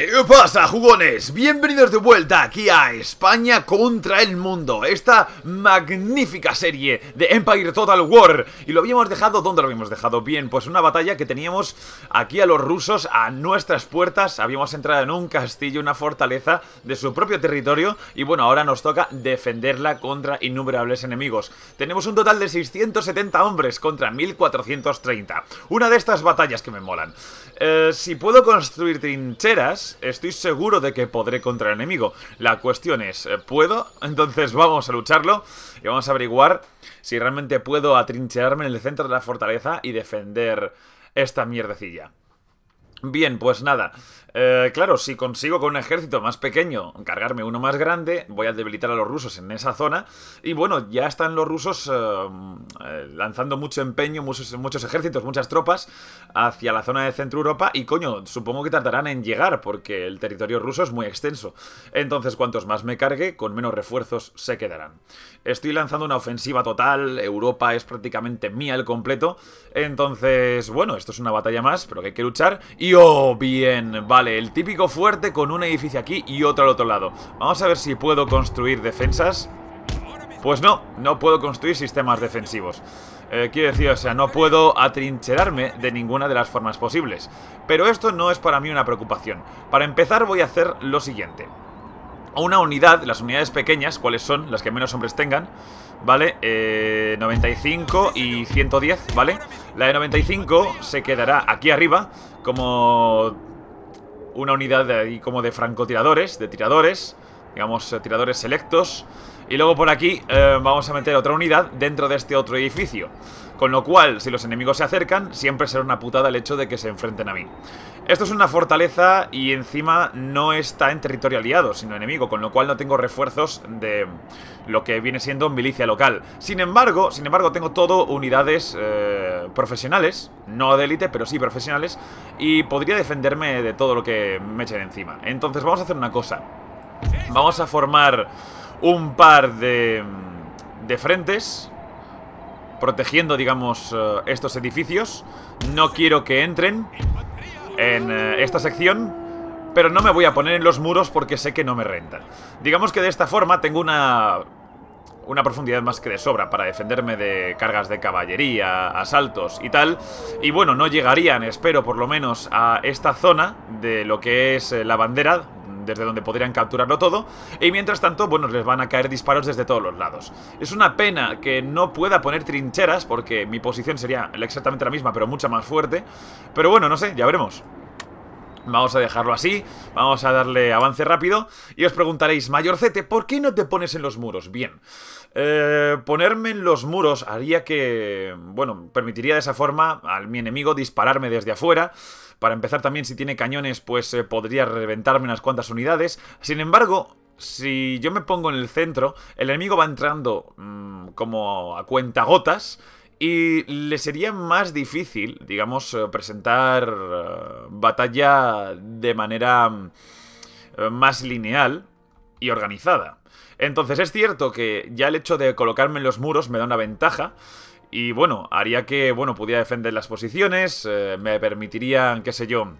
¿Qué pasa, jugones? Bienvenidos de vuelta aquí a España contra el mundo Esta magnífica serie de Empire Total War. Y lo habíamos dejado, ¿dónde lo habíamos dejado? Bien, pues una batalla que teníamos aquí a los rusos a nuestras puertas. Habíamos entrado en un castillo, una fortaleza de su propio territorio Y bueno, ahora nos toca defenderla contra innumerables enemigos. Tenemos un total de 670 hombres contra 1430 Una de estas batallas que me molan. Eh, Si puedo construir trincheras estoy seguro de que podré contra el enemigo. La cuestión es, eh, ¿puedo? Entonces vamos a lucharlo y vamos a averiguar si realmente puedo atrincherarme en el centro de la fortaleza y defender esta mierdecilla. Bien, pues nada. Eh, claro, si consigo con un ejército más pequeño cargarme uno más grande, voy a debilitar a los rusos en esa zona. Y bueno, ya están los rusos eh, eh, lanzando mucho empeño, muchos, ejércitos, muchas tropas hacia la zona de Centro Europa. Y coño, supongo que tardarán en llegar porque el territorio ruso es muy extenso. Entonces, cuantos más me cargue, con menos refuerzos se quedarán. Estoy lanzando una ofensiva total, Europa es prácticamente mía el completo. Entonces, bueno, esto es una batalla más, pero que hay que luchar. Y oh, bien, va Vale, el típico fuerte con un edificio aquí y otro al otro lado Vamos a ver si puedo construir defensas Pues no, no puedo construir sistemas defensivos eh, Quiero decir, o sea, no puedo atrincherarme de ninguna de las formas posibles Pero esto no es para mí una preocupación Para empezar voy a hacer lo siguiente Una unidad, las unidades pequeñas, ¿cuáles son? Las que menos hombres tengan ¿Vale? 95 eh, y 110, ¿vale? La de 95 se quedará aquí arriba Como una unidad de ahí como de francotiradores, de tiradores, digamos, eh, tiradores selectos. Y luego por aquí eh, vamos a meter otra unidad dentro de este otro edificio. Con lo cual, si los enemigos se acercan, siempre será una putada el hecho de que se enfrenten a mí. Esto es una fortaleza y encima no está en territorio aliado, sino enemigo, con lo cual no tengo refuerzos de lo que viene siendo milicia local. Sin embargo, sin embargo, tengo todo unidades eh, profesionales, no de élite, pero sí profesionales, y podría defenderme de todo lo que me echen encima. Entonces vamos a hacer una cosa. Vamos a formar un par de, de frentes protegiendo, digamos, eh, estos edificios. No quiero que entren en eh, esta sección, pero no me voy a poner en los muros porque sé que no me rentan. Digamos que de esta forma tengo una una profundidad más que de sobra para defenderme de cargas de caballería, asaltos y tal. Y bueno, no llegarían, espero por lo menos, a esta zona de lo que es eh, la bandera, desde donde podrían capturarlo todo. Y mientras tanto, bueno, les van a caer disparos desde todos los lados. Es una pena que no pueda poner trincheras, porque mi posición sería exactamente la misma, pero mucha más fuerte. Pero bueno, no sé, ya veremos. Vamos a dejarlo así, vamos a darle avance rápido y os preguntaréis, Mayorcete, ¿por qué no te pones en los muros? Bien, eh, ponerme en los muros haría que, bueno, permitiría de esa forma a mi enemigo dispararme desde afuera. Para empezar también, si tiene cañones, pues eh, podría reventarme unas cuantas unidades. Sin embargo, si yo me pongo en el centro, el enemigo va entrando mm, como a cuentagotas y le sería más difícil, digamos, eh, presentar eh, batalla de manera eh, más lineal y organizada. Entonces es cierto que ya el hecho de colocarme en los muros me da una ventaja. Y bueno, haría que, bueno, pudiera defender las posiciones, me permitiría, qué sé yo,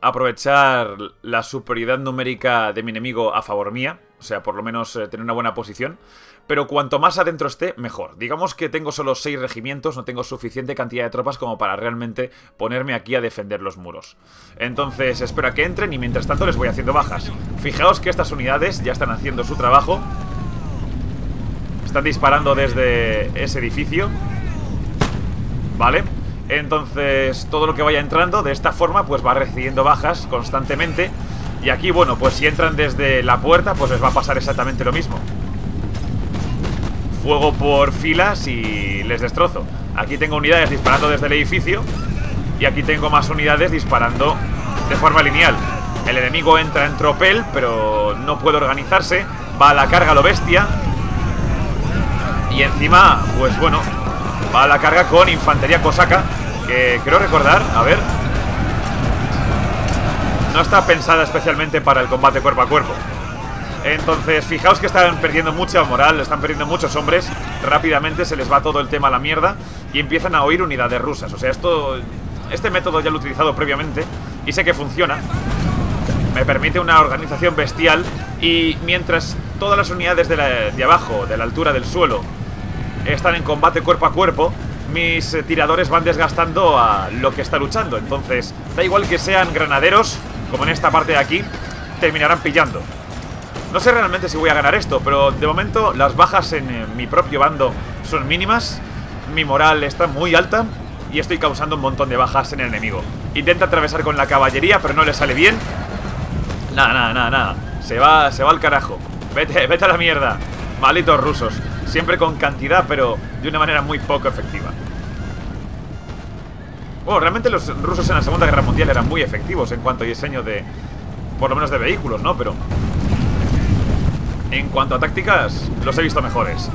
aprovechar la superioridad numérica de mi enemigo a favor mía. O sea, por lo menos tener una buena posición pero cuanto más adentro esté, mejor. Digamos que tengo solo 6 regimientos, no tengo suficiente cantidad de tropas como para realmente ponerme aquí a defender los muros. Entonces, espero a que entren y mientras tanto les voy haciendo bajas. Fijaos que estas unidades ya están haciendo su trabajo. Están disparando desde ese edificio. ¿Vale? Entonces, todo lo que vaya entrando de esta forma, pues va recibiendo bajas constantemente. Y aquí, bueno, pues si entran desde la puerta, pues les va a pasar exactamente lo mismo fuego por filas y les destrozo. Aquí tengo unidades disparando desde el edificio y aquí tengo más unidades disparando de forma lineal. El enemigo entra en tropel, pero no puede organizarse. Va a la carga lo bestia. Y encima, pues bueno, va a la carga con infantería cosaca. Que creo recordar, a ver. No está pensada especialmente para el combate cuerpo a cuerpo. Entonces, fijaos que están perdiendo mucha moral, están perdiendo muchos hombres. Rápidamente se les va todo el tema a la mierda y empiezan a oír unidades rusas. O sea, esto, este método ya lo he utilizado previamente y sé que funciona. Me permite una organización bestial y mientras todas las unidades de, de abajo, de la altura del suelo, están en combate cuerpo a cuerpo, mis tiradores van desgastando a lo que está luchando. Entonces, da igual que sean granaderos, como en esta parte de aquí, terminarán pillando. No sé realmente si voy a ganar esto, pero de momento las bajas en eh, mi propio bando son mínimas, mi moral está muy alta y estoy causando un montón de bajas en el enemigo. Intenta atravesar con la caballería, pero no le sale bien. Nada, nada, nada, nada. Se va, se va al carajo. Vete, vete a la mierda. Malitos rusos. Siempre con cantidad, pero de una manera muy poco efectiva. Bueno, realmente los rusos en la Segunda Guerra Mundial eran muy efectivos en cuanto a diseño de... Por lo menos de vehículos, ¿no? Pero... En cuanto a tácticas, los he visto mejores.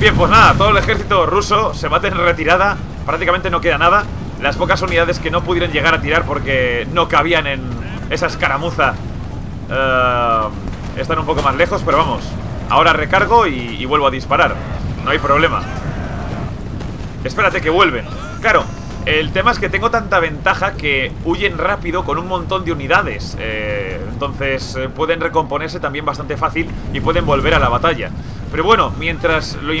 Bien, pues nada, todo el ejército ruso se bate en retirada. Prácticamente no queda nada. Las pocas unidades que no pudieron llegar a tirar porque no cabían en esa escaramuza eh, están un poco más lejos, pero vamos. Ahora recargo y, vuelvo a disparar No hay problema Espérate que vuelven Claro, el tema es que tengo tanta ventaja que huyen rápido con un montón de unidades. Eh, Entonces eh, pueden recomponerse también bastante fácil y pueden volver a la batalla. Pero bueno, mientras, lo,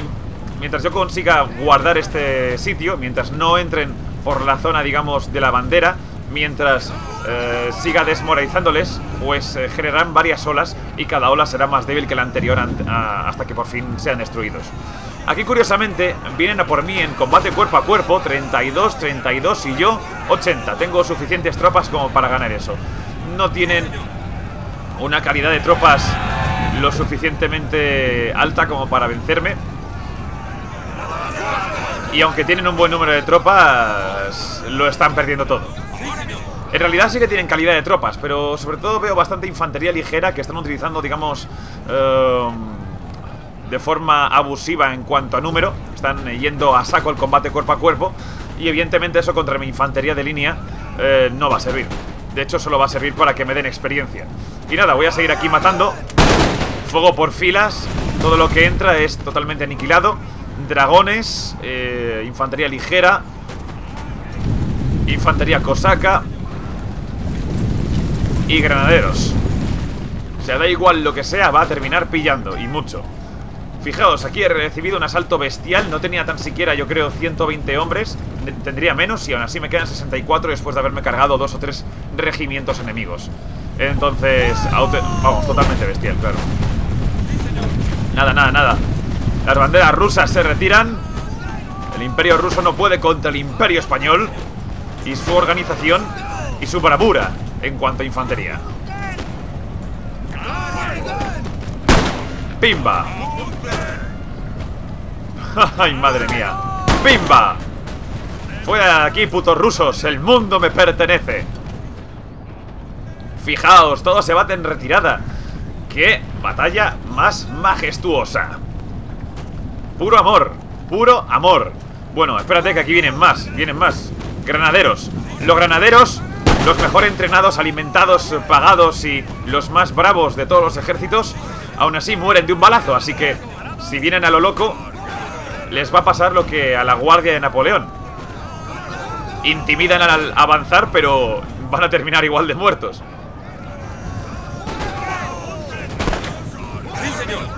mientras yo consiga guardar este sitio Mientras no entren por la zona, digamos, de la bandera Mientras eh, siga desmoralizándoles, pues eh, generarán varias olas y cada ola será más débil que la anterior hasta que por fin sean destruidos. Aquí curiosamente vienen a por mí en combate cuerpo a cuerpo 32, 32 y yo 80. Tengo suficientes tropas como para ganar eso. No tienen una calidad de tropas lo suficientemente alta como para vencerme. Y aunque tienen un buen número de tropas, lo están perdiendo todo. En realidad sí que tienen calidad de tropas, pero sobre todo veo bastante infantería ligera que están utilizando, digamos, em, de forma abusiva en cuanto a número. Están yendo a saco el combate cuerpo a cuerpo y evidentemente eso contra mi infantería de línea eh, no va a servir. De hecho, solo va a servir para que me den experiencia. Y nada, voy a seguir aquí matando. Fuego por filas. Todo lo que entra es totalmente aniquilado. Dragones, eh, infantería ligera, infantería cosaca, y granaderos. O sea, da igual lo que sea, va a terminar pillando, y mucho. Fijaos, aquí he recibido un asalto bestial, no tenía tan siquiera, yo creo, 120 hombres, tendría menos y aún así me quedan 64 después de haberme cargado dos o tres regimientos enemigos. Entonces, vamos, totalmente bestial, claro. Nada, nada, nada. Las banderas rusas se retiran. El imperio ruso no puede contra el imperio español y su organización y su bravura en cuanto a infantería. ¡Pimba! ¡Ay, madre mía! ¡Pimba! Fuera de aquí, putos rusos, el mundo me pertenece. Fijaos, todo se bate en retirada. ¡Qué batalla más majestuosa! Puro amor, puro amor. Bueno, espérate que aquí vienen más, vienen más. Granaderos. Los granaderos los mejor entrenados, alimentados, pagados y los más bravos de todos los ejércitos, aún así mueren de un balazo. Así que, si vienen a lo loco, les va a pasar lo que a la guardia de Napoleón. Intimidan al avanzar, pero van a terminar igual de muertos.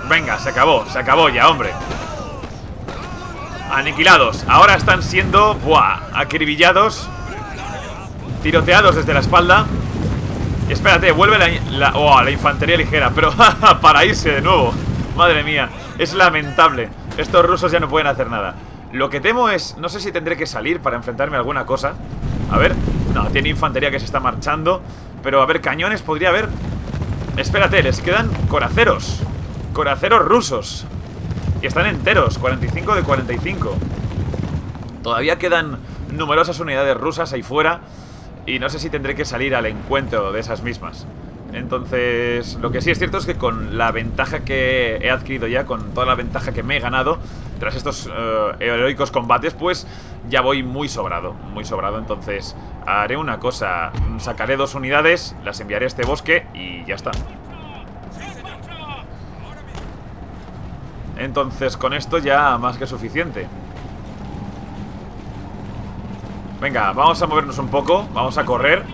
Venga, se acabó, se acabó ya, hombre. Aniquilados. Ahora están siendo, buah, acribillados. Tiroteados desde la espalda. Espérate, vuelve la, la, oh, la infantería ligera Pero para irse de nuevo. Madre mía, es lamentable. Estos rusos ya no pueden hacer nada. Lo que temo es, no sé si tendré que salir Para enfrentarme a alguna cosa. A ver, no, tiene infantería que se está marchando Pero a ver, cañones podría haber. Espérate, les quedan coraceros. Coraceros rusos Y están enteros, 45 de 45 Todavía quedan numerosas unidades rusas ahí fuera y no sé si tendré que salir al encuentro de esas mismas. Entonces, lo que sí es cierto es que con la ventaja que he adquirido ya, con toda la ventaja que me he ganado tras estos uh, heroicos combates, pues ya voy muy sobrado, muy sobrado. Entonces, haré una cosa, sacaré dos unidades, las enviaré a este bosque y ya está. Entonces, con esto ya más que suficiente. Venga, vamos a movernos un poco Vamos a correr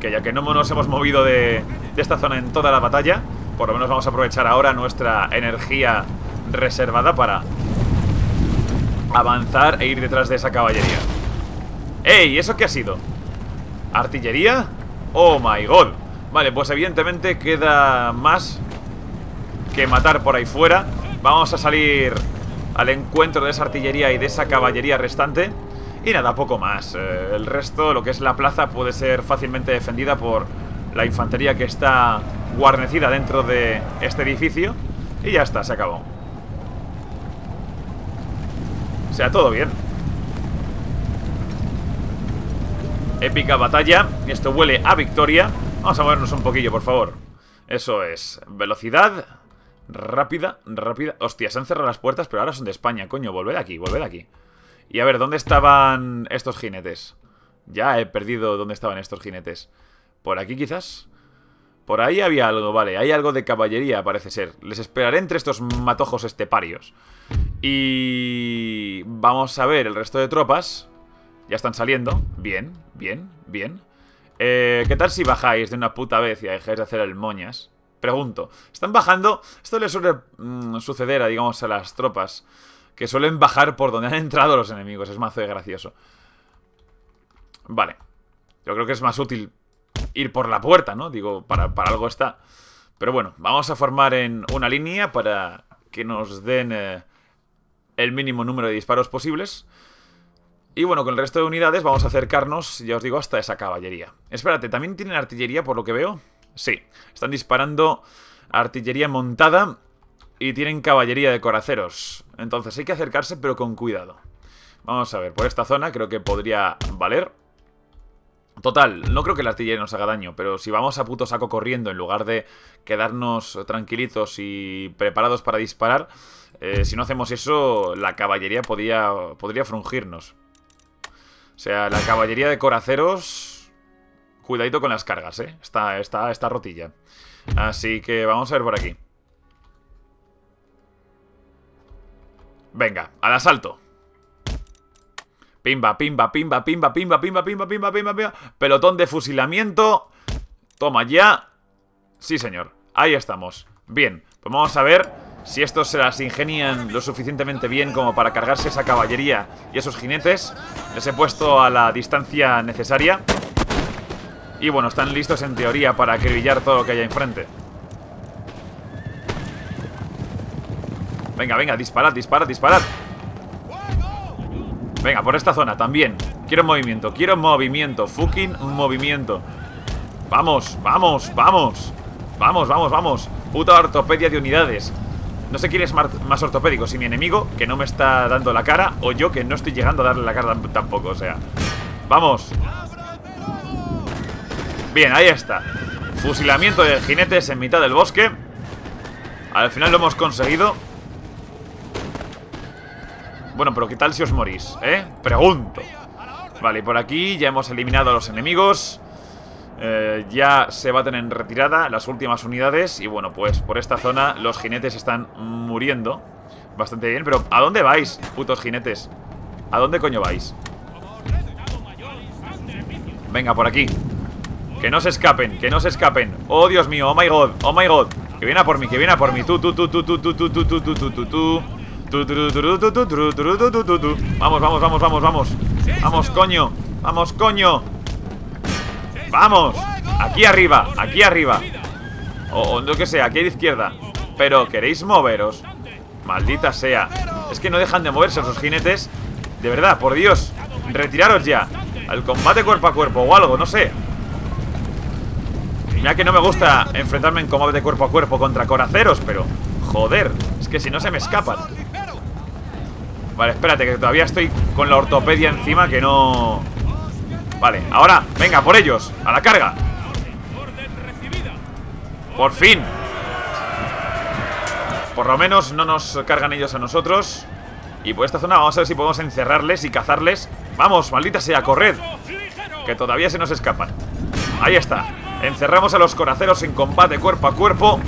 Que ya que no nos hemos movido de, esta zona en toda la batalla Por lo menos vamos a aprovechar ahora nuestra energía reservada para avanzar e ir detrás de esa caballería ¡Ey! ¿Eso qué ha sido? ¿Artillería? ¡Oh my god! Vale, pues evidentemente queda más que matar por ahí fuera Vamos a salir al encuentro de esa artillería y de esa caballería restante. Y nada, poco más. Eh, El resto, lo que es la plaza, puede ser fácilmente defendida por la infantería que está guarnecida dentro de este edificio. Y ya está, se acabó. O sea, todo bien. Épica batalla. Esto huele a victoria. Vamos a movernos un poquillo, por favor. Eso es, velocidad Rápida, rápida. Hostia, se han cerrado las puertas, pero ahora son de España Coño, volved aquí, volved aquí. Y a ver, ¿dónde estaban estos jinetes? Ya he perdido dónde estaban estos jinetes. ¿Por aquí quizás? Por ahí había algo, vale. Hay algo de caballería, parece ser. Les esperaré entre estos matojos esteparios. Y... Vamos a ver el resto de tropas. Ya están saliendo. Bien, bien, bien. Eh, ¿Qué tal si bajáis de una puta vez y dejáis de hacer el moñas? Pregunto, ¿están bajando? Esto le suele mm, suceder, a, digamos, a las tropas Que suelen bajar por donde han entrado los enemigos Es más gracioso Vale Yo creo que es más útil ir por la puerta, ¿no? Digo, para, algo está Pero bueno, vamos a formar en una línea Para que nos den eh, el mínimo número de disparos posibles y bueno, con el resto de unidades vamos a acercarnos, ya os digo, hasta esa caballería. Espérate, ¿también tienen artillería por lo que veo? Sí, están disparando artillería montada y tienen caballería de coraceros. Entonces hay que acercarse pero con cuidado. Vamos a ver, por esta zona creo que podría valer. Total, no creo que la artillería nos haga daño, pero si vamos a puto saco corriendo en lugar de quedarnos tranquilitos y preparados para disparar, eh, si no hacemos eso, la caballería podría, podría frungirnos. O sea, la caballería de coraceros Cuidadito con las cargas, ¿eh? Está, está, está rotilla. Así que vamos a ver por aquí. Venga, al asalto. Pimba, pimba, pimba, pimba, pimba, pimba, pimba, pimba, pimba, pimba. Pelotón de fusilamiento. Toma ya. Sí, señor. Ahí estamos. Bien, pues vamos a ver si estos se las ingenian lo suficientemente bien como para cargarse esa caballería y esos jinetes. Les he puesto a la distancia necesaria. Y bueno, están listos en teoría para acribillar todo lo que haya enfrente. Venga, venga, disparad, disparad, disparad. Venga, por esta zona también. Quiero movimiento, quiero movimiento. Fucking movimiento. Vamos, vamos, vamos. Vamos, vamos, vamos. Puta ortopedia de unidades. No sé quién es más ortopédico, si mi enemigo, que no me está dando la cara, o yo, que no estoy llegando a darle la cara tampoco, o sea. Vamos. Bien, ahí está Fusilamiento de jinetes en mitad del bosque Al final lo hemos conseguido Bueno, pero ¿qué tal si os morís? ¿Eh? Pregunto Vale, por aquí ya hemos eliminado a los enemigos eh, Ya se baten en retirada las últimas unidades Y bueno, pues por esta zona los jinetes están muriendo Bastante bien, pero ¿a dónde vais, putos jinetes? ¿A dónde coño vais? Venga, por aquí que no se escapen, que no se escapen Oh, Dios mío, oh my god, oh my god Que viene a por mí, que viene a por mí Tú, tú, tú, tú, tú, tú, tú, tú, tú, tú, tú, tú Vamos, vamos, vamos, vamos, vamos Vamos, coño Vamos, coño Vamos Aquí arriba, aquí arriba O no que sea, aquí a la izquierda Pero, ¿queréis moveros? Maldita sea Es que no dejan de moverse esos jinetes De verdad, por Dios Retiraros ya Al combate cuerpo a cuerpo o algo, no sé Mira que no me gusta enfrentarme en combate cuerpo a cuerpo contra coraceros, pero... Joder, es que si no se me escapan. Vale, espérate, que todavía estoy con la ortopedia encima que no... Vale, ahora, venga, por ellos, a la carga. Por fin. Por lo menos no nos cargan ellos a nosotros. Y por esta zona vamos a ver si podemos encerrarles y cazarles. Vamos, maldita sea, corred Que todavía se nos escapan. Ahí está Encerramos a los coraceros en combate cuerpo a cuerpo.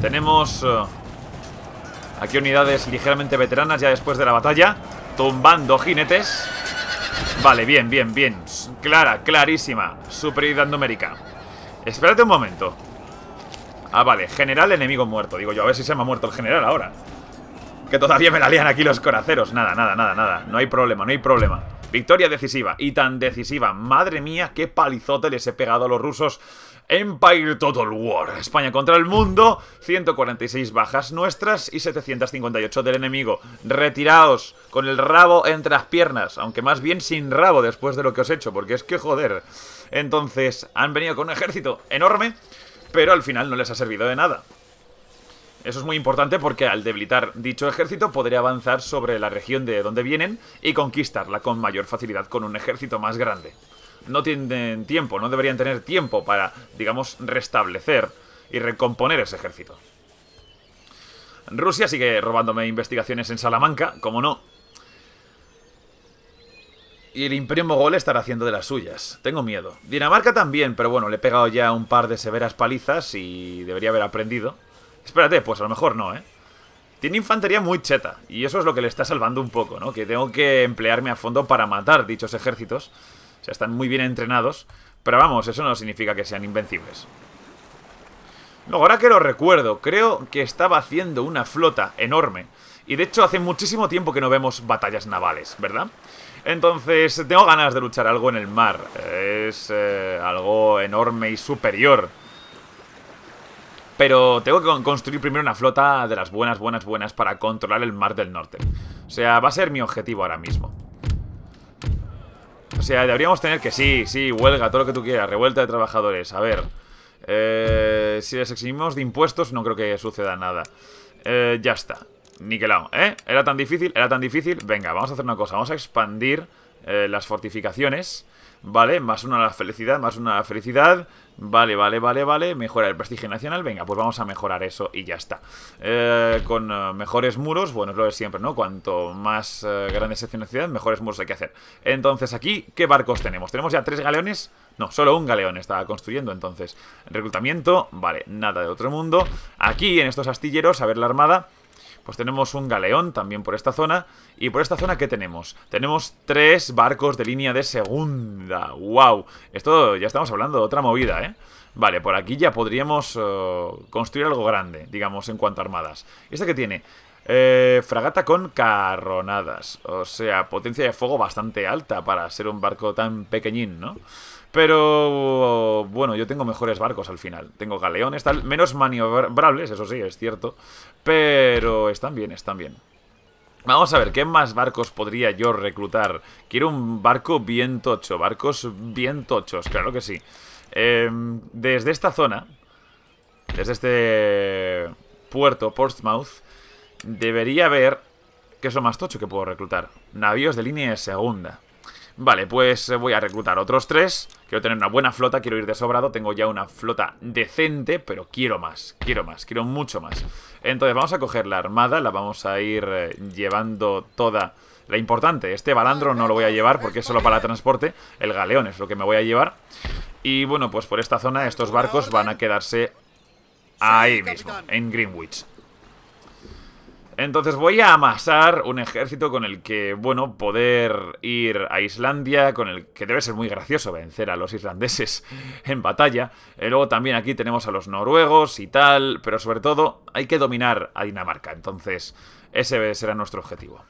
Tenemos uh, Aquí unidades ligeramente veteranas ya después de la batalla. Tumbando jinetes. Vale, bien, bien, bien. Clara, clarísima. Superioridad numérica. Espérate un momento. Ah, vale, general enemigo muerto. Digo yo, a ver si se me ha muerto el general ahora. Que todavía me la lían aquí los coraceros. Nada, nada, nada, nada. No hay problema, no hay problema Victoria decisiva Y tan decisiva Madre mía, qué palizote les he pegado a los rusos Empire Total War. España contra el mundo. 146 bajas nuestras y 758 del enemigo. Retiraos con el rabo entre las piernas. Aunque más bien sin rabo después de lo que os he hecho. Porque es que joder. Entonces, han venido con un ejército enorme. Pero al final no les ha servido de nada. Eso es muy importante porque al debilitar dicho ejército podría avanzar sobre la región de donde vienen y conquistarla con mayor facilidad con un ejército más grande no tienen tiempo, no deberían tener tiempo para, digamos, restablecer y recomponer ese ejército. Rusia sigue robándome investigaciones en Salamanca, como no. Y el Imperio Mogol estará haciendo de las suyas. Tengo miedo. Dinamarca también, pero bueno, le he pegado ya un par de severas palizas y debería haber aprendido. Espérate, pues a lo mejor no, ¿eh? Tiene infantería muy cheta, y eso es lo que le está salvando un poco, ¿no? Que tengo que emplearme a fondo para matar dichos ejércitos o sea, están muy bien entrenados. Pero vamos, eso no significa que sean invencibles. Luego, ahora que lo recuerdo, creo que estaba haciendo una flota enorme. Y de hecho hace muchísimo tiempo que no vemos batallas navales, ¿verdad? Entonces, tengo ganas de luchar algo en el mar. Es eh, algo enorme y superior. Pero tengo que construir primero una flota de las buenas, buenas, buenas para controlar el mar del norte. O sea, va a ser mi objetivo ahora mismo. O sea, deberíamos tener que sí, sí, huelga, todo lo que tú quieras, revuelta de trabajadores. A ver, eh, si les eximimos de impuestos no creo que suceda nada. Eh, ya está, niquelado, ¿eh? Era tan difícil, era tan difícil. Venga, vamos a hacer una cosa, vamos a expandir eh, las fortificaciones. Vale, más una la felicidad, más una la felicidad. Vale, vale, vale, vale. Mejora el prestigio nacional. Venga, pues vamos a mejorar eso y ya está. Eh, con eh, mejores muros, bueno, es lo de siempre, ¿no? Cuanto más eh, grande sea la ciudad, mejores muros hay que hacer. Entonces, aquí, ¿qué barcos tenemos? Tenemos ya tres galeones. No, solo un galeón estaba construyendo, entonces. Reclutamiento, vale, nada de otro mundo. Aquí, en estos astilleros, a ver la armada pues tenemos un galeón también por esta zona. ¿Y por esta zona qué tenemos? Tenemos tres barcos de línea de segunda. ¡Wow! Esto ya estamos hablando de otra movida, ¿eh? Vale, por aquí ya podríamos eh, construir algo grande, digamos, en cuanto a armadas. ¿Esta qué tiene? Eh, fragata con carronadas. O sea, potencia de fuego bastante alta para ser un barco tan pequeñín, ¿no? Pero bueno, yo tengo mejores barcos al final. Tengo galeones, tal, menos maniobrables, eso sí, es cierto. Pero están bien, están bien. Vamos a ver, ¿qué más barcos podría yo reclutar? Quiero un barco bien tocho, barcos bien tochos, claro que sí. Em, desde esta zona, desde este puerto, Portsmouth, debería haber... ¿Qué es lo más tocho que puedo reclutar? Navíos de línea de segunda. Vale, pues eh, voy a reclutar otros tres. Quiero tener una buena flota, quiero ir de sobrado. Tengo ya una flota decente, pero quiero más Quiero más, quiero mucho más. Entonces vamos a coger la armada La vamos a ir eh, llevando toda La importante, este balandro no lo voy a llevar Porque es solo para transporte. El galeón es lo que me voy a llevar. Y bueno, pues por esta zona estos barcos van a quedarse Ahí mismo, en Greenwich entonces voy a amasar un ejército con el que, bueno, poder ir a Islandia, con el que debe ser muy gracioso vencer a los islandeses en batalla. Y eh, luego también aquí tenemos a los noruegos y tal, pero sobre todo hay que dominar a Dinamarca. Entonces ese será nuestro objetivo.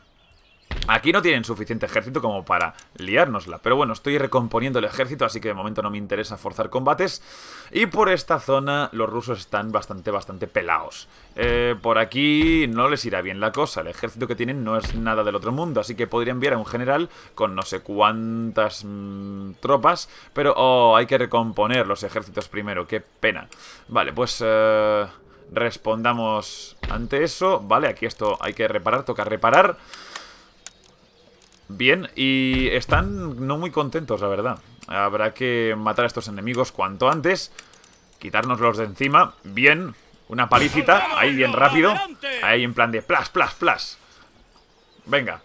Aquí no tienen suficiente ejército como para liárnosla. Pero bueno, estoy recomponiendo el ejército, así que de momento no me interesa forzar combates. Y por esta zona los rusos están bastante, bastante pelados. Eh, por aquí no les irá bien la cosa. El ejército que tienen no es nada del otro mundo, así que podría enviar a un general con no sé cuántas mm, tropas. Pero, oh, hay que recomponer los ejércitos primero. Qué pena. Vale, pues... Eh, respondamos ante eso. Vale, aquí esto hay que reparar, toca reparar. Bien, y están no muy contentos, la verdad. Habrá que matar a estos enemigos cuanto antes. Quitárnoslos de encima. Bien, una palicita. Ahí bien rápido. Ahí en plan de plas, plas, plas. Venga.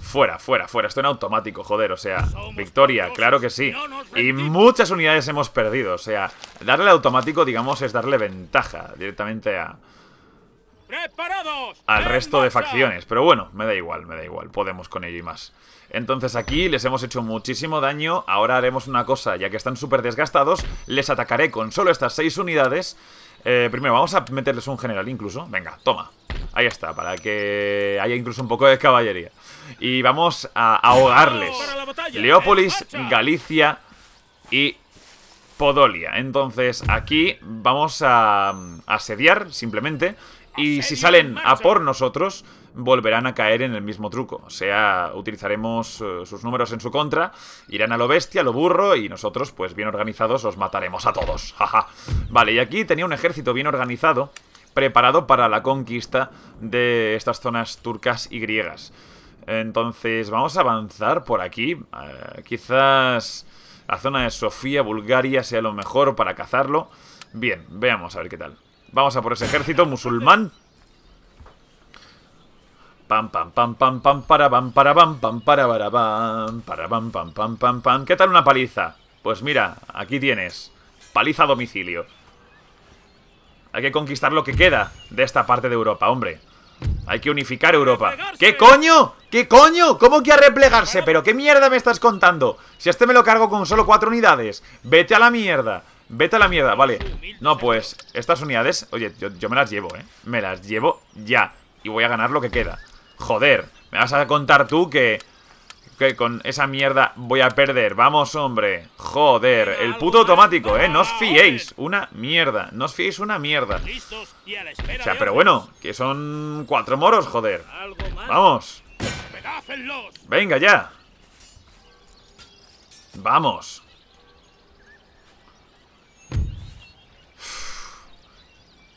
Fuera, fuera, fuera. Esto en automático, joder. O sea, victoria, claro que sí. Y muchas unidades hemos perdido. O sea, darle automático, digamos, es darle ventaja directamente a, al resto de facciones. Pero bueno, me da igual, me da igual. Podemos con ello y más. Entonces aquí les hemos hecho muchísimo daño. Ahora haremos una cosa, ya que están súper desgastados. Les atacaré con solo estas seis unidades. Eh, primero, vamos a meterles un general incluso. Venga, toma. Ahí está, para que haya incluso un poco de caballería. Y vamos a ahogarles. Leópolis, Galicia y Podolia. Entonces aquí vamos a asediar simplemente. Y si salen a por nosotros, volverán a caer en el mismo truco. O sea, utilizaremos eh, sus números en su contra, irán a lo bestia, a lo burro, y nosotros, pues bien organizados, los mataremos a todos. vale, y aquí tenía un ejército bien organizado preparado para la conquista de estas zonas turcas y griegas. Entonces, vamos a avanzar por aquí. Eh, quizás la zona de Sofía, Bulgaria, sea lo mejor para cazarlo. Bien, veamos a ver qué tal. Vamos a por ese ejército musulmán. Pam, pam, pam, pam, pam, para, pam, para, pam, pam, para, para, pam, para, pam, pam, pam, pam, pam. ¿Qué tal una paliza? Pues mira, aquí tienes. Paliza a domicilio. Hay que conquistar lo que queda de esta parte de Europa, hombre. Hay que unificar Europa. ¿Qué coño? ¿Qué coño? ¿Cómo que a replegarse? ¿Pero qué mierda me estás contando? Si este me lo cargo con solo cuatro unidades. Vete a la mierda. Vete a la mierda, vale. No, pues, estas unidades... Oye, yo, yo me las llevo, ¿eh? Me las llevo ya. Y voy a ganar lo que queda. Joder, me vas a contar tú que que con esa mierda voy a perder. Vamos, hombre. Joder, el puto automático, ¿eh? No os fiéis. Una mierda. No os fiéis una mierda. O sea, pero bueno, que son cuatro moros, joder. Vamos. Venga, ya. Vamos.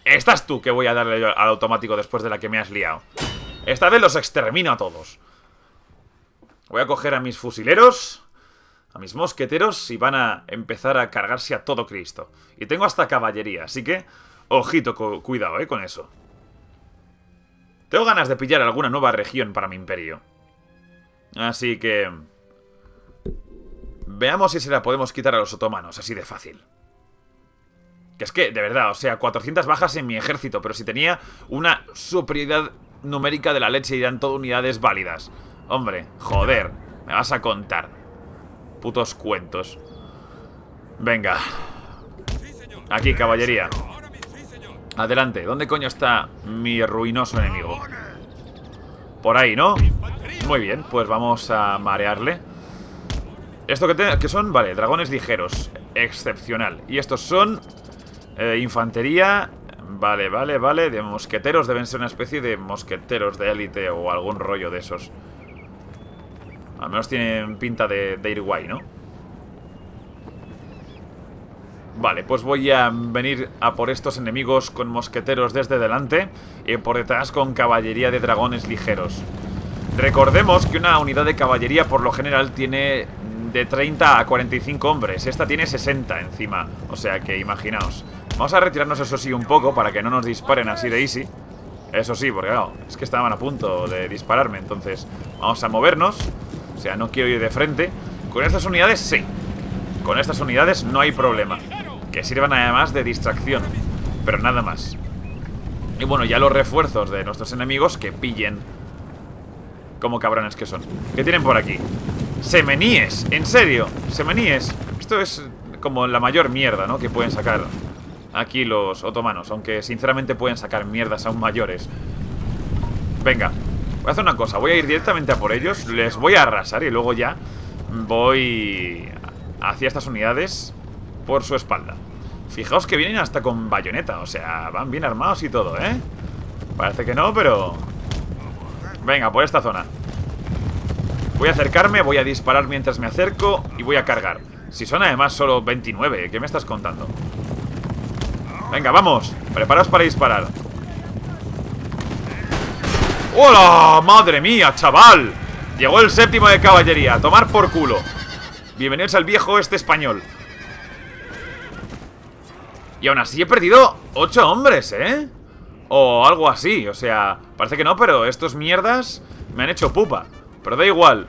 Estás tú que voy a darle al automático después de la que me has liado. Esta vez los extermino a todos. Voy a coger a mis fusileros, a mis mosqueteros y van a empezar a cargarse a todo Cristo. Y tengo hasta caballería, así que ojito, cuidado, eh, con eso. Tengo ganas de pillar alguna nueva región para mi imperio. Así que... Veamos si se la podemos quitar a los otomanos, así de fácil. Que es que, de verdad, o sea, 400 bajas en mi ejército, pero si tenía una superioridad numérica de la leche y eran todo unidades válidas. Hombre, joder, me vas a contar. Putos cuentos. Venga. Aquí, caballería. Adelante, ¿dónde coño está mi ruinoso enemigo? Por ahí, ¿no? Muy bien, pues vamos a marearle. Esto que, que son, vale, dragones ligeros. Excepcional. Y estos son eh, infantería. Vale, vale, vale. De mosqueteros deben ser una especie de mosqueteros de élite o algún rollo de esos. Al menos tienen pinta de, ir guay, ¿no? Vale, pues voy a venir a por estos enemigos con mosqueteros desde delante y por detrás con caballería de dragones ligeros. Recordemos que una unidad de caballería por lo general tiene de 30 a 45 hombres. Esta tiene 60 encima, o sea que imaginaos. Vamos a retirarnos eso sí un poco para que no nos disparen así de easy. Eso sí, porque claro, es que estaban a punto de dispararme, entonces vamos a movernos. O sea, no quiero ir de frente Con estas unidades, sí Con estas unidades no hay problema Que sirvan además de distracción Pero nada más Y bueno, ya los refuerzos de nuestros enemigos Que pillen Como cabrones que son ¿Qué tienen por aquí? Semeníes, en serio Semeníes Esto es como la mayor mierda, ¿no? Que pueden sacar aquí los otomanos Aunque sinceramente pueden sacar mierdas aún mayores Venga Voy a hacer una cosa, voy a ir directamente a por ellos Les voy a arrasar y luego ya Voy hacia estas unidades Por su espalda Fijaos que vienen hasta con bayoneta O sea, van bien armados y todo, ¿eh? Parece que no, pero... Venga, por esta zona Voy a acercarme, voy a disparar mientras me acerco Y voy a cargar Si son además solo 29, ¿qué me estás contando? Venga, vamos Preparaos para disparar ¡Hola! ¡Madre mía, chaval! Llegó el séptimo de caballería, tomar por culo Bienvenidos al viejo este español Y aún así he perdido ocho hombres, ¿eh? O algo así, o sea Parece que no, pero estos mierdas Me han hecho pupa Pero da igual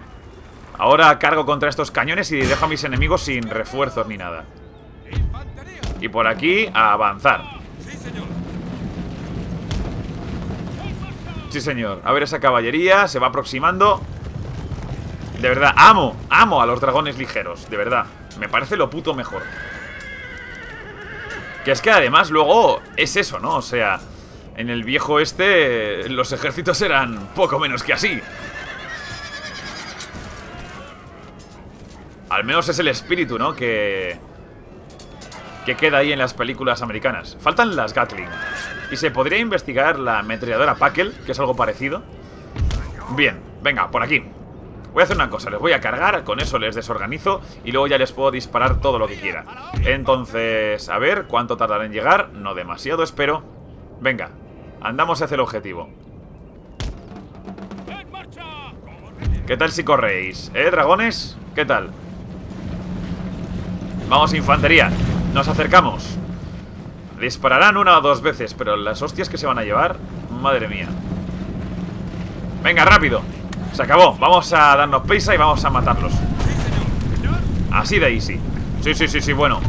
Ahora cargo contra estos cañones y dejo a mis enemigos sin refuerzos ni nada Y por aquí a avanzar Sí, señor. A ver esa caballería, se va aproximando. De verdad, amo, amo a los dragones ligeros, de verdad. Me parece lo puto mejor. Que es que además luego es eso, ¿no? O sea, en el viejo este los ejércitos eran poco menos que así. Al menos es el espíritu, ¿no? Que... Que queda ahí en las películas americanas. Faltan las Gatling. Y se podría investigar la ametralladora Packel, que es algo parecido. Bien, venga, por aquí. Voy a hacer una cosa, les voy a cargar, con eso les desorganizo y luego ya les puedo disparar todo lo que quiera. Entonces, a ver, ¿cuánto tardará en llegar? No demasiado, espero. Venga, andamos hacia el objetivo. ¿Qué tal si corréis? ¿Eh, dragones? ¿Qué tal? Vamos, infantería. Nos acercamos. Dispararán una o dos veces, pero las hostias que se van a llevar... Madre mía. Venga, rápido. Se acabó. Vamos a darnos prisa y vamos a matarlos. Así de easy. Sí, sí, sí, sí, bueno.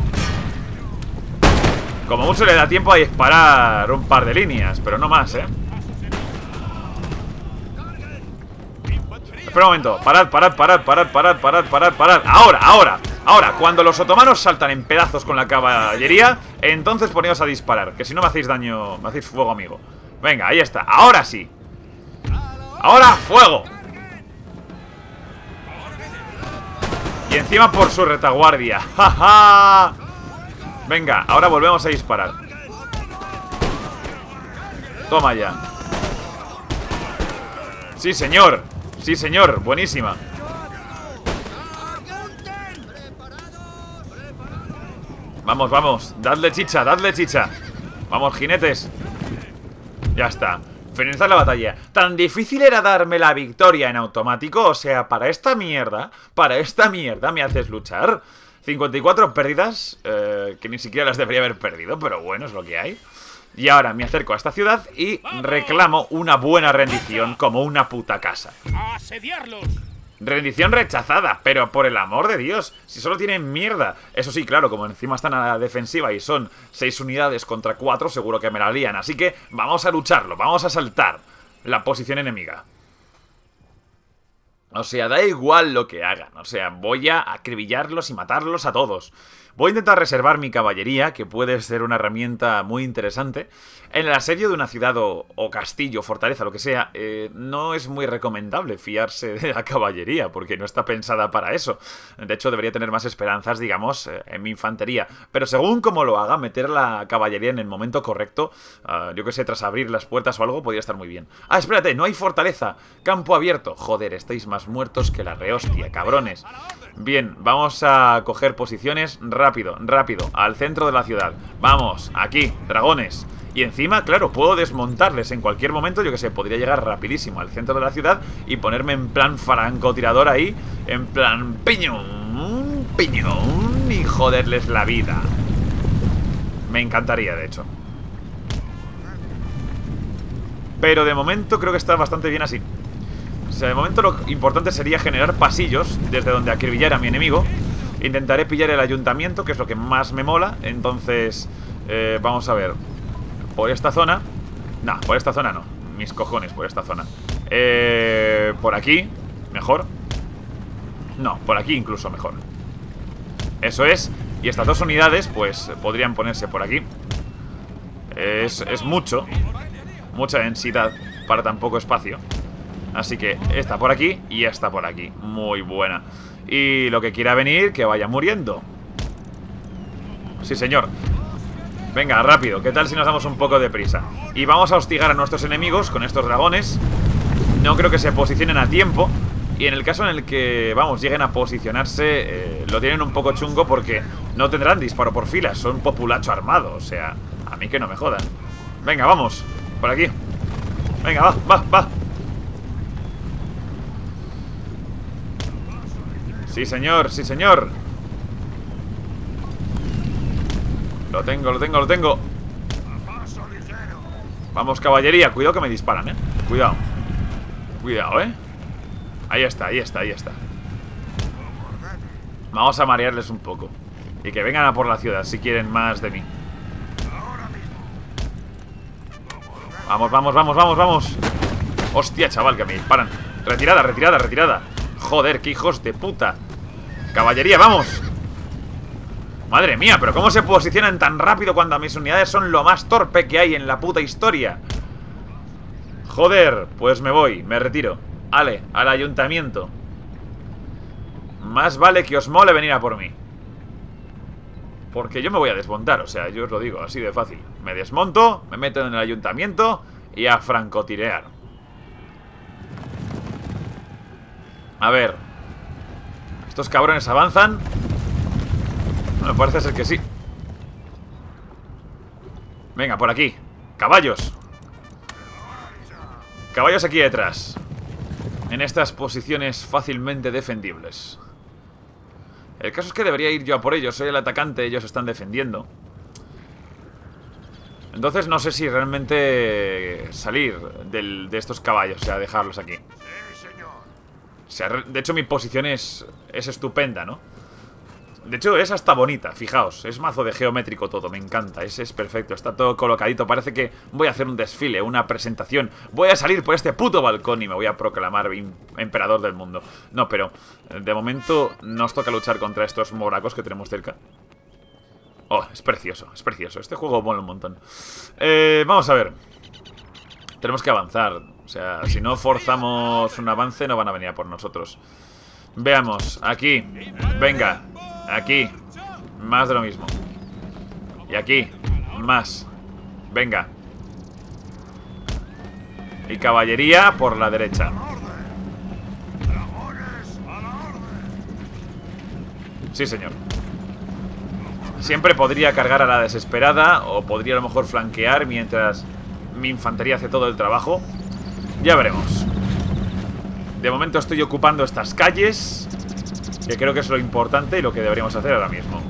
Como mucho le da tiempo a disparar un par de líneas, pero no más, ¿eh? Espera un momento. Parad, parad, parad, parad, parad, parad, parad, parad. Ahora, ahora. Ahora, cuando los otomanos saltan en pedazos con la caballería, entonces poneos a disparar. Que si no me hacéis daño, me hacéis fuego, amigo. Venga, ahí está. Ahora sí. Ahora, fuego. Y encima por su retaguardia ¡Ja, Venga, ahora volvemos a disparar Toma ya Sí, señor Sí, señor, buenísima Vamos, vamos Dadle chicha, dadle chicha Vamos, jinetes Ya está finalizar la batalla. ¿Tan difícil era darme la victoria en automático? O sea, para esta mierda, para esta mierda me haces luchar. 54 pérdidas, eh, que ni siquiera las debería haber perdido, pero bueno, es lo que hay. Y ahora me acerco a esta ciudad y reclamo una buena rendición como una puta casa. ¡Asediarlos! Rendición rechazada, pero por el amor de Dios, si solo tienen mierda. Eso sí, claro, como encima están a la defensiva y son 6 unidades contra 4, seguro que me la lían. Así que vamos a lucharlo, vamos a saltar la posición enemiga. O sea, da igual lo que hagan, o sea, voy a acribillarlos y matarlos a todos. Voy a intentar reservar mi caballería, que puede ser una herramienta muy interesante. En el asedio de una ciudad o, castillo, fortaleza, lo que sea, eh, no es muy recomendable fiarse de la caballería, porque no está pensada para eso. De hecho, debería tener más esperanzas, digamos, eh, en mi infantería. Pero según como lo haga, meter la caballería en el momento correcto, ah, yo que sé, tras abrir las puertas o algo, podría estar muy bien. Ah, espérate, no hay fortaleza. Campo abierto. Joder, estáis más muertos que la rehostia, cabrones. Bien, vamos a coger posiciones rápido, al centro de la ciudad. Vamos, aquí, dragones. Y encima, claro, puedo desmontarles en cualquier momento, yo que sé, podría llegar rapidísimo al centro de la ciudad y ponerme en plan francotirador ahí, en plan piñón, piñón y joderles la vida. Me encantaría, de hecho. Pero de momento creo que está bastante bien así. O sea, de momento lo importante sería generar pasillos desde donde acribillar a mi enemigo. Intentaré pillar el ayuntamiento, que es lo que más me mola. Entonces, eh, vamos a ver. Por esta zona... No, por esta zona no. Mis cojones, por esta zona. Eh, por aquí, mejor. No, por aquí incluso mejor. Eso es. Y estas dos unidades, pues, podrían ponerse por aquí. Es, es mucho. Mucha densidad para tan poco espacio. Así que esta por aquí y esta por aquí Muy buena Y lo que quiera venir, que vaya muriendo. Sí, señor. Venga, rápido, ¿qué tal si nos damos un poco de prisa? Y vamos a hostigar a nuestros enemigos con estos dragones. No creo que se posicionen a tiempo. Y en el caso en el que, vamos, lleguen a posicionarse eh, Lo tienen un poco chungo porque no tendrán disparo por filas Son populacho armado, o sea, a mí que no me jodan. Venga, vamos, por aquí. Venga, va, va, va Sí, señor, sí, señor. Lo tengo, lo tengo, lo tengo. Vamos, caballería Cuidado que me disparan, eh. Cuidado. Cuidado, eh. Ahí está, ahí está, ahí está. Vamos a marearles un poco. Y que vengan a por la ciudad si quieren más de mí. Vamos, vamos, vamos, vamos, vamos. Hostia, chaval, que me disparan. Retirada, retirada, retirada. Joder, qué hijos de puta Caballería, vamos. Madre mía, pero ¿cómo se posicionan tan rápido cuando mis unidades son lo más torpe que hay en la puta historia? Joder, pues me voy, me retiro. Ale, al ayuntamiento. Más vale que os mole venir a por mí. Porque yo me voy a desmontar, o sea, yo os lo digo, así de fácil. Me desmonto, me meto en el ayuntamiento Y a francotirear. A ver Estos cabrones avanzan. Me parece ser que sí. Venga, por aquí. Caballos. Caballos aquí detrás. En estas posiciones fácilmente defendibles. El caso es que debería ir yo a por ellos. Soy el atacante, ellos están defendiendo. Entonces no sé si realmente salir de estos caballos O sea, dejarlos aquí de hecho mi posición es, es estupenda, ¿no? De hecho, es hasta bonita, fijaos. Es mazo de geométrico todo, me encanta. Ese es perfecto, está todo colocadito. Parece que voy a hacer un desfile, una presentación. Voy a salir por este puto balcón y me voy a proclamar emperador del mundo. No, pero eh, de momento nos toca luchar contra estos moracos que tenemos cerca. Oh, es precioso, es precioso. Este juego mola un montón. Eh, vamos a ver. Tenemos que avanzar. O sea, si no forzamos un avance, no van a venir a por nosotros. Veamos, aquí. Venga, Aquí. Más de lo mismo. Y aquí. Más. Venga. Y caballería por la derecha. Sí, señor. Siempre podría cargar a la desesperada o podría a lo mejor flanquear mientras mi infantería hace todo el trabajo. Ya veremos. De momento estoy ocupando estas calles que creo que es lo importante y lo que deberíamos hacer ahora mismo.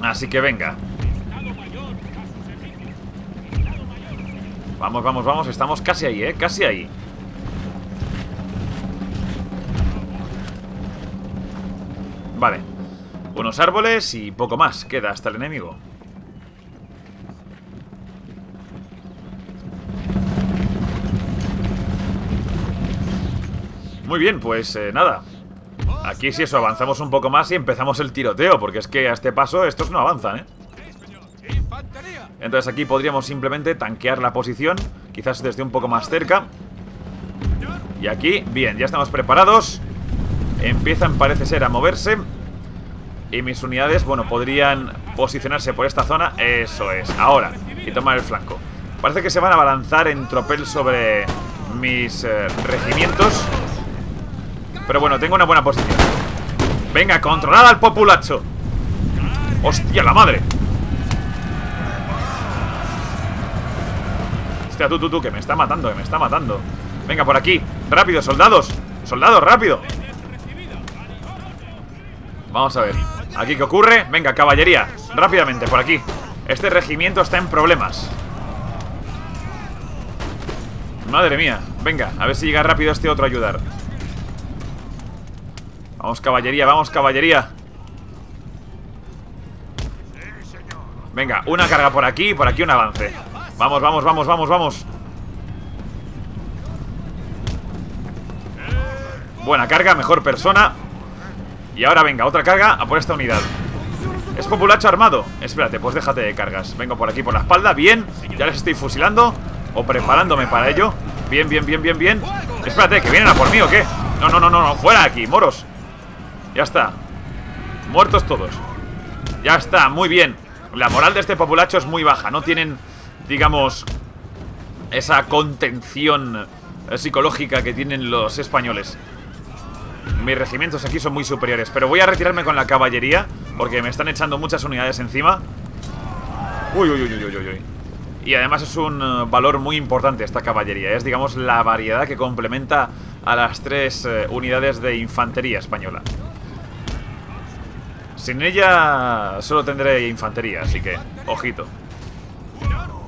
Así que venga. Vamos, vamos, vamos. Estamos casi ahí, ¿eh? Casi ahí. Vale. Unos árboles y poco más. Queda hasta el enemigo. Muy bien, pues eh, nada. Aquí si eso, avanzamos un poco más y empezamos el tiroteo Porque es que a este paso estos no avanzan, ¿eh? Entonces aquí podríamos simplemente tanquear la posición Quizás desde un poco más cerca. Y aquí, bien, ya estamos preparados. Empiezan, parece ser, a moverse. Y mis unidades, bueno, podrían posicionarse por esta zona. Eso es, ahora Y tomar el flanco. Parece que se van a balanzar en tropel sobre mis eh, regimientos pero bueno, tengo una buena posición. Venga, controlad al populacho. ¡Hostia, la madre! Hostia, tú, tú, tú, que me está matando, que me está matando. Venga, por aquí. Rápido, soldados. Soldados, rápido. Vamos a ver. ¿Aquí qué ocurre? Venga, caballería. Rápidamente, por aquí. Este regimiento está en problemas. Madre mía. Venga, a ver si llega rápido este otro a ayudar Vamos, caballería, vamos, caballería. Venga, una carga por aquí por aquí un avance. Vamos, vamos, vamos, vamos, vamos. Buena carga, mejor persona. Y ahora venga, otra carga a por esta unidad. Es populacho armado. Espérate, pues déjate de cargas. Vengo por aquí por la espalda, bien. Ya les estoy fusilando O preparándome para ello. Bien, bien, bien, bien, bien. Espérate, que vienen a por mí o qué No, no, no, no, no, fuera aquí, moros ya está. Muertos todos. Ya está, muy bien. La moral de este populacho es muy baja. No tienen, digamos Esa contención eh, psicológica que tienen los españoles. Mis regimientos aquí son muy superiores Pero voy a retirarme con la caballería Porque me están echando muchas unidades encima. Uy, uy, uy, uy, uy, uy. Y además es un eh, valor muy importante esta caballería. Es, digamos, la variedad que complementa a las tres eh, unidades de infantería española sin ella solo tendré infantería, así que ojito.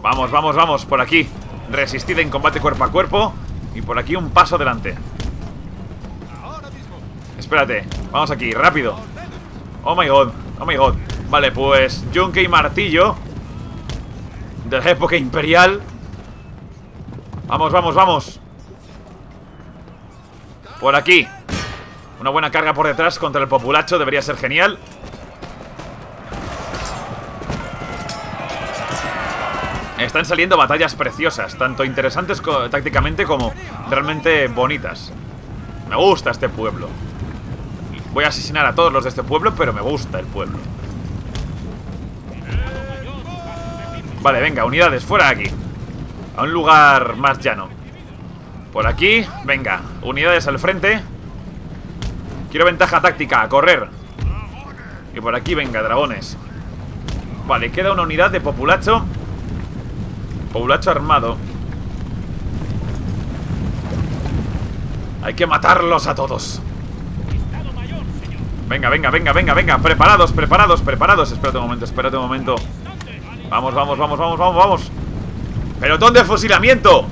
Vamos, vamos, vamos, por aquí. Resistid en combate cuerpo a cuerpo. Y por aquí un paso adelante. Espérate, vamos aquí, rápido. Oh my god, oh my god. Vale, pues yunque y martillo de la época imperial. Vamos, vamos, vamos. Por aquí. Una buena carga por detrás contra el populacho debería ser genial. Están saliendo batallas preciosas, tanto interesantes tácticamente como realmente bonitas. Me gusta este pueblo. Voy a asesinar a todos los de este pueblo, pero me gusta el pueblo. Vale, venga, unidades, fuera de aquí. A un lugar más llano. Por aquí, venga, unidades al frente. Quiero ventaja táctica, a correr. Y por aquí, venga, dragones. Vale, queda una unidad de populacho Poblacho armado Hay que matarlos a todos Venga, venga, venga, venga, venga Preparados, preparados, preparados Espérate un momento, espérate un momento Vamos, vamos, vamos, vamos, vamos, vamos ¡Pelotón de fusilamiento!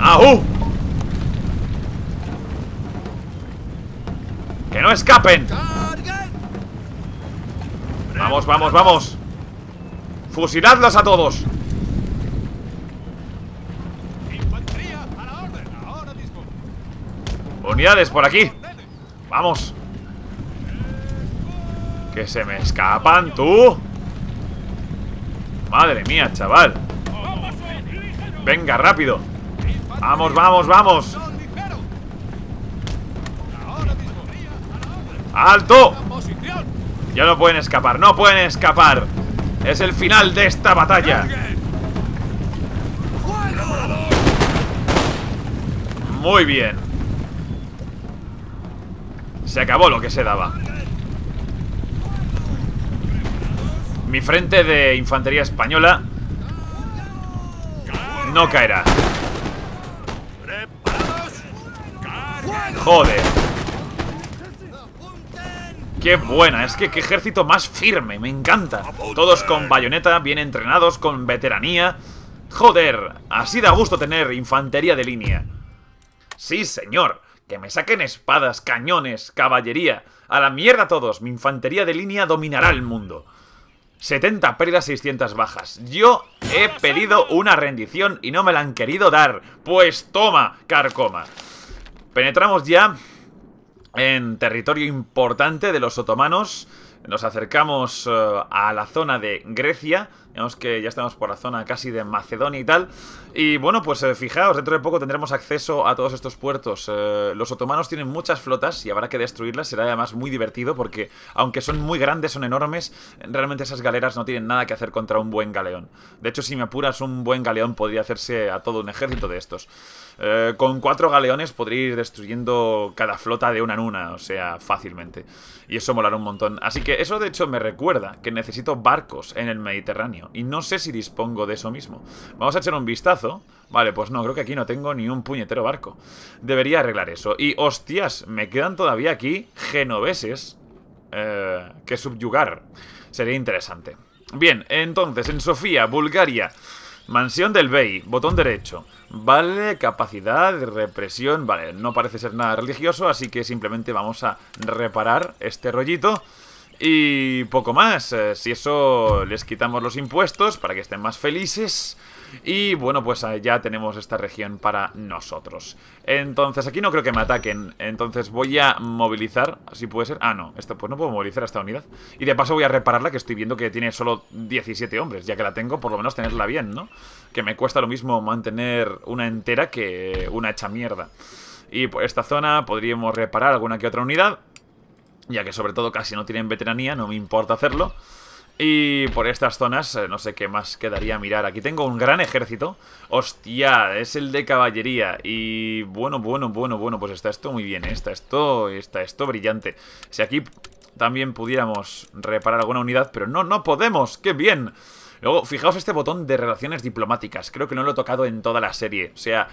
¡Ajú! ¡Que no escapen! Vamos, vamos, vamos. Fusiladlos a todos. Unidades por aquí. Vamos. Que se me escapan, tú. Madre mía, chaval. Venga, rápido. Vamos, vamos, vamos ¡Alto! Ya no pueden escapar, no pueden escapar. Es el final de esta batalla. Muy bien. Se acabó lo que se daba. Mi frente de infantería española No caerá. Joder Qué buena, es que qué ejército más firme, me encanta Todos con bayoneta, bien entrenados, con veteranía Joder, así da gusto tener infantería de línea Sí, señor que me saquen espadas, cañones, caballería. A la mierda todos. Mi infantería de línea dominará el mundo. 70 pérdidas, 600 bajas. Yo he pedido una rendición y no me la han querido dar. Pues toma, carcoma. Penetramos ya en territorio importante de los otomanos. Nos acercamos eh, a la zona de Grecia. Que ya estamos por la zona casi de Macedonia y tal. Y bueno, pues eh, fijaos, dentro de poco tendremos acceso a todos estos puertos. Eh, los otomanos tienen muchas flotas y habrá que destruirlas. Será además muy divertido porque, aunque son muy grandes, son enormes, realmente esas galeras no tienen nada que hacer contra un buen galeón. De hecho, si me apuras, un buen galeón podría hacerse a todo un ejército de estos. Eh, con cuatro galeones podría ir destruyendo cada flota de una en una, o sea, fácilmente. Y eso molará un montón. Así que eso de hecho me recuerda que necesito barcos en el Mediterráneo. Y no sé si dispongo de eso mismo. Vamos a echar un vistazo. Vale, pues no, creo que aquí no tengo ni un puñetero barco. Debería arreglar eso. Y hostias, me quedan todavía aquí genoveses eh, que subyugar. Sería interesante. Bien, entonces, en Sofía, Bulgaria, Mansión del Bey, botón derecho. Vale, capacidad, represión, vale, no parece ser nada religioso, así que simplemente vamos a reparar este rollito. Y poco más, eh, si eso les quitamos los impuestos para que estén más felices. Y bueno, pues ya tenemos esta región para nosotros. Entonces aquí no creo que me ataquen. Entonces voy a movilizar Si puede ser... Ah, no, esto, pues no puedo movilizar esta unidad. Y de paso voy a repararla Que estoy viendo que tiene solo 17 hombres Ya que la tengo, por lo menos tenerla bien, ¿no? Que me cuesta lo mismo mantener una entera Que una hecha mierda. Y por esta zona podríamos reparar alguna que otra unidad Ya que sobre todo casi no tienen veteranía No me importa hacerlo y por estas zonas, eh, no sé qué más quedaría mirar. Aquí tengo un gran ejército. Hostia, es el de caballería. Y bueno, bueno, bueno, bueno, pues está esto muy bien. ¿eh? Está esto, está esto brillante. Si aquí también pudiéramos reparar alguna unidad, pero no, no podemos. ¡Qué bien! Luego, fijaos este botón de relaciones diplomáticas. Creo que no lo he tocado en toda la serie. O sea,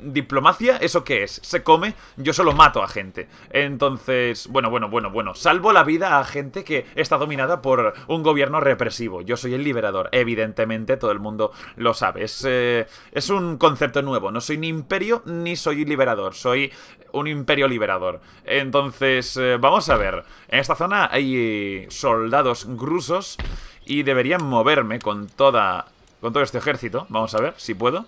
diplomacia, ¿eso qué es? Se come, yo solo mato a gente. Entonces, bueno, bueno, bueno, bueno. Salvo la vida a gente que está dominada por un gobierno represivo. Yo soy el liberador. Evidentemente, todo el mundo lo sabe. Es, eh, es un concepto nuevo. No soy ni imperio ni soy liberador. Soy un imperio liberador. Entonces, eh, vamos a ver. En esta zona hay soldados grusos y deberían moverme con toda con todo este ejército. Vamos a ver si puedo.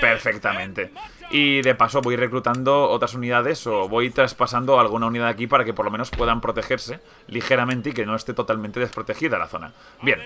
Perfectamente. Y de paso voy reclutando otras unidades o voy traspasando alguna unidad aquí para que por lo menos puedan protegerse ligeramente y que no esté totalmente desprotegida la zona. Bien.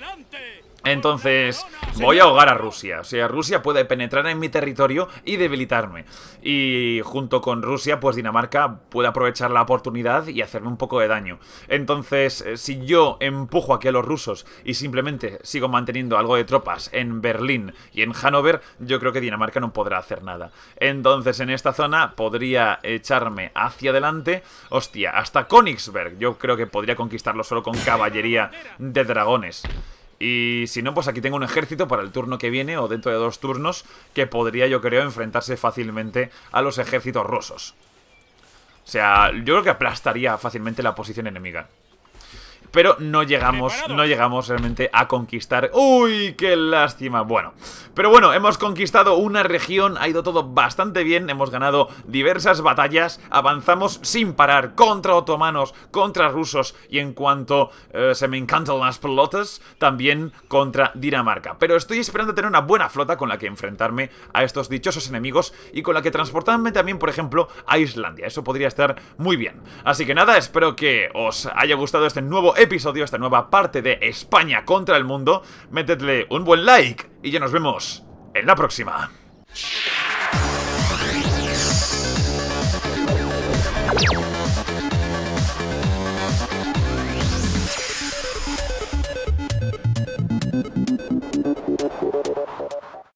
Entonces, voy a ahogar a Rusia. O sea, Rusia puede penetrar en mi territorio y debilitarme. Y junto con Rusia, pues Dinamarca puede aprovechar la oportunidad y hacerme un poco de daño. Entonces, eh, si yo empujo aquí a los rusos y simplemente sigo manteniendo algo de tropas en Berlín y en Hannover, yo creo que Dinamarca no podrá hacer nada. Entonces, en esta zona podría echarme hacia adelante. Hostia, hasta Königsberg. Yo creo que podría conquistarlo solo con caballería de dragones. Y si no, pues aquí tengo un ejército para el turno que viene o dentro de dos turnos que podría, yo creo, enfrentarse fácilmente a los ejércitos rusos. O sea, yo creo que aplastaría fácilmente la posición enemiga. Pero no llegamos, no llegamos realmente a conquistar... ¡Uy! ¡Qué lástima! Bueno, pero bueno, hemos conquistado una región, ha ido todo bastante bien, hemos ganado diversas batallas, avanzamos sin parar contra otomanos, contra rusos y en cuanto eh, se me encantan las pelotas, también contra Dinamarca. Pero estoy esperando tener una buena flota con la que enfrentarme a estos dichosos enemigos y con la que transportarme también, por ejemplo, a Islandia. Eso podría estar muy bien. Así que nada, espero que os haya gustado este nuevo episodio, esta nueva parte de España contra el mundo. Metedle un buen like y ya nos vemos en la próxima.